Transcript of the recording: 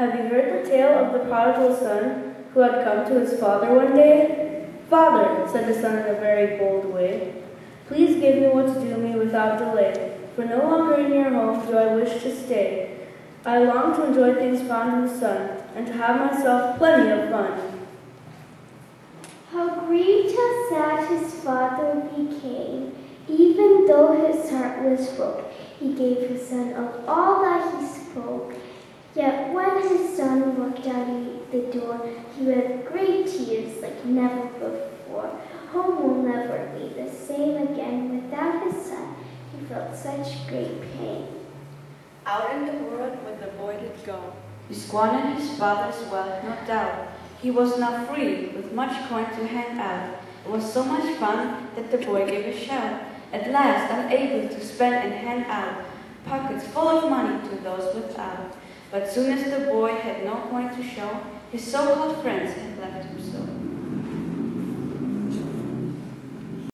Have you heard the tale of the prodigal son who had come to his father one day? Father, said the son in a very bold way, please give me what's due me without delay, for no longer in your home do I wish to stay. I long to enjoy things found in the sun, and to have myself plenty of fun. How grieved, how sad his father became, even though his heart was full. He gave his son of all that he spoke. Yet when his son walked out the door, he wept great tears like never before. Home will never be the same again without his son. He felt such great pain. Out in the world where the boy did go. He squandered his father's wealth, no doubt. He was now free, with much coin to hand out. It was so much fun that the boy gave a shout. At last, unable to spend and hand out, pockets full of money to those without. But soon as the boy had no coin to show, his so-called friends had left him.